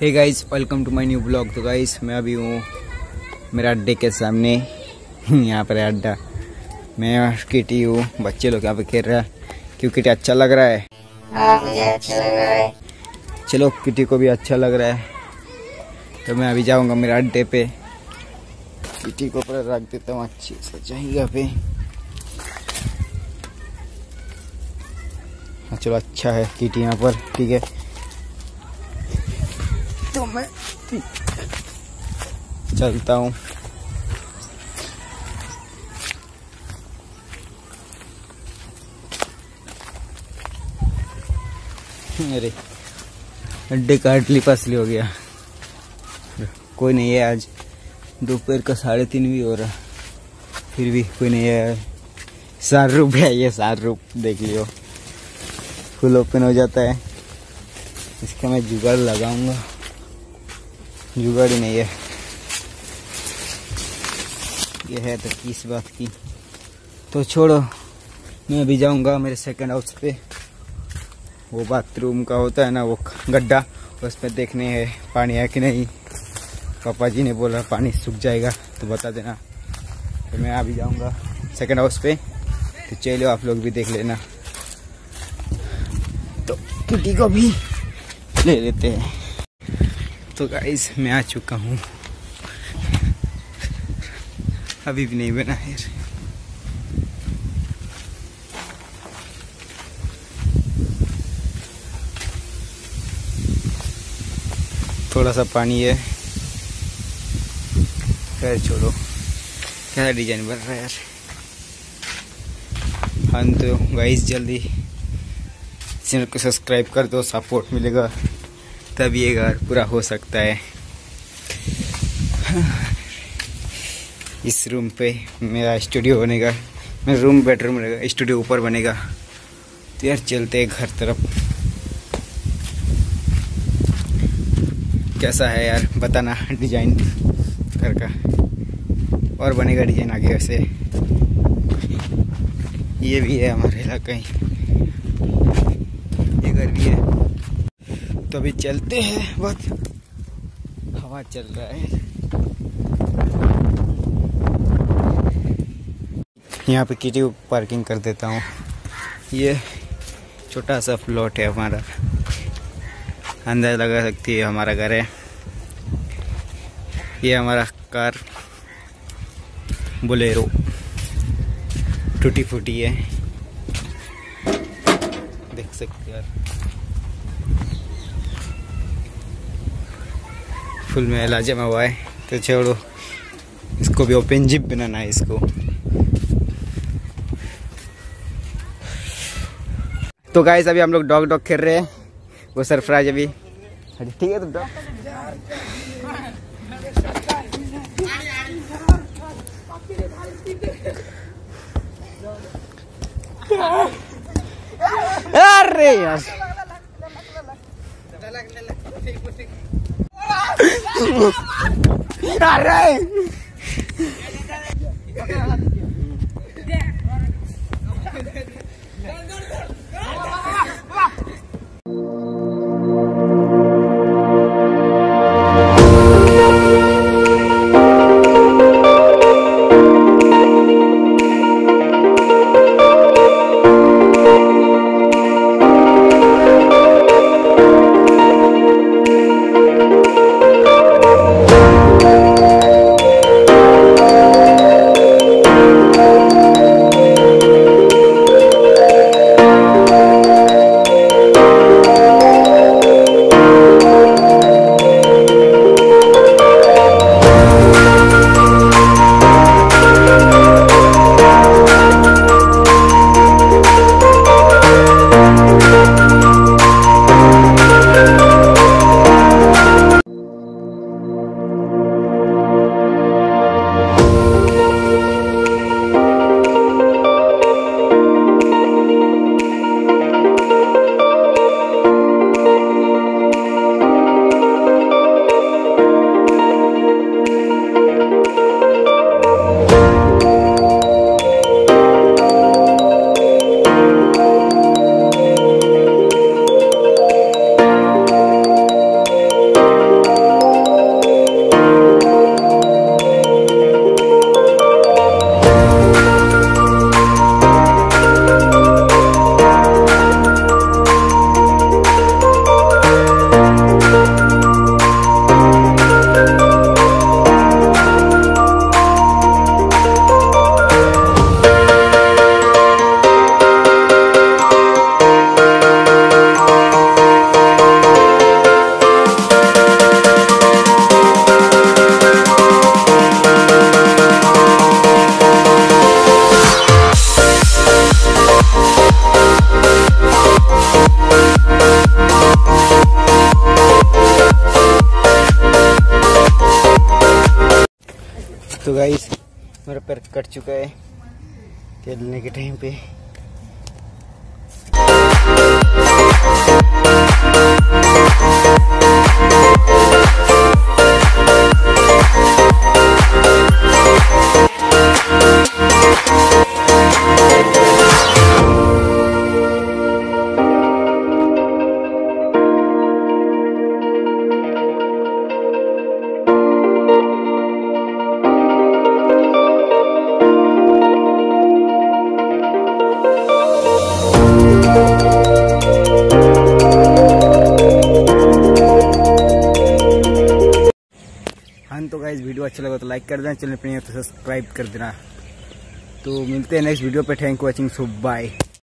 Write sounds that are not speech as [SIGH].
Hey guys welcome to my new blog तो guys मैं अभी हूँ मेरा अड्डे के सामने। यहाँ पर है अड्डा। मैं किटी हूँ। बच्चे लोग यहाँ पे खेल रहे हैं। क्यों किटी अच्छा लग रहा है। हाँ मुझे अच्छा लग रहा है। चलो किटी को भी अच्छा लग रहा है। तो मैं अभी जाऊँगा मेरे अड्डे पे। किटी को पर रख देता हूँ अच्छी से जगह पे। हाँ चलो अच्छा है किटी यहाँ पर ठीक है। चलता हूँ। अरे अड्डे का अटली पसली हो गया। कोई नहीं है आज। दोपहर का साढ़े तीन भी हो रहा। फिर भी कोई नहीं है। सार रूप है ये सार रूप। देख लियो। फुल ओपन हो जाता है। इसका मैं जुगाड़ लगाऊँगा। जुगाड़ ही नहीं है। ये है तो किस बात की। तो छोड़ो, मैं अभी जाऊँगा मेरे सेकंड हाउस पे। वो बाथरूम का होता है ना, वो गड्ढा उस पर देखने है पानी है कि नहीं। पापा जी ने बोला पानी सूख जाएगा तो बता देना। तो मैं अभी जाऊँगा सेकंड हाउस पे। तो चलो आप लोग भी देख लेना। तो किटी को भी ले लेते हैं। तो गाइस मैं आ चुका हूँ। अभी भी नहीं बना है। थोड़ा सा पानी है। खैर, छोड़ो। क्या डिज़ाइन बन रहा है यार? हम तो गाइस जल्दी चैनल को सब्सक्राइब कर दो सपोर्ट मिलेगा। तभी ये घर पूरा हो सकता है। इस रूम पे मेरा स्टूडियो बनेगा, मेरा रूम बेडरूम रहेगा स्टूडियो ऊपर बनेगा। तो यार चलते हैं घर तरफ़। कैसा है यार, बताना डिज़ाइन घर का। और बनेगा डिज़ाइन आगे वैसे। ये भी है हमारे इलाका ही ये घर भी है तो अभी चलते हैं बहुत हवा चल रहा है। यहाँ पे किटी पार्किंग कर देता हूँ। ये छोटा सा प्लॉट है हमारा। अंदाज लगा सकती है हमारा घर है। ये हमारा कार बोलेरो। टूटी फूटी है। देख सकते यार फुल में इलाज जमा हुआ है। तो छोड़ो, इसको भी ओपन जिप बनाना है इसको। तो गाइस अभी हम लोग डॉग डॉग खेल रहे हैं। वो सरफराज अभी। ठीक है तो डॉग अरे यार। [LAUGHS] अरे! तो गाइस मेरा पैर कट चुका है चलने के टाइम पे। अच्छा लगा तो लाइक कर देना, चैनल पर नहीं तो सब्सक्राइब कर देना। तो मिलते हैं नेक्स्ट वीडियो पे thank you watching so bye